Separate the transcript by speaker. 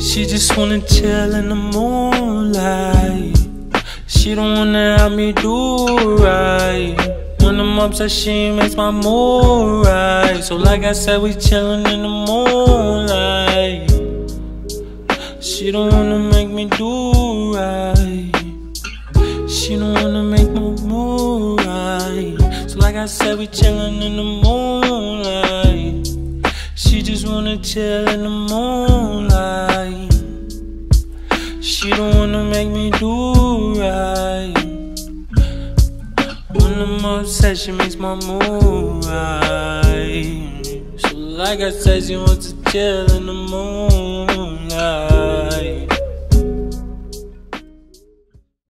Speaker 1: She just wanna chill in the moonlight. She don't wanna have me do right. When I'm upset, she makes my mood right. So like I said, we chillin' in the moonlight. She don't wanna make me do right. She don't wanna make my mood right. So like I said, we chillin' in the moonlight. Wanna chill in the moonlight. She don't wanna make me do right. When I'm upset, she makes my mood right. So like I said, she wants to chill in the moonlight.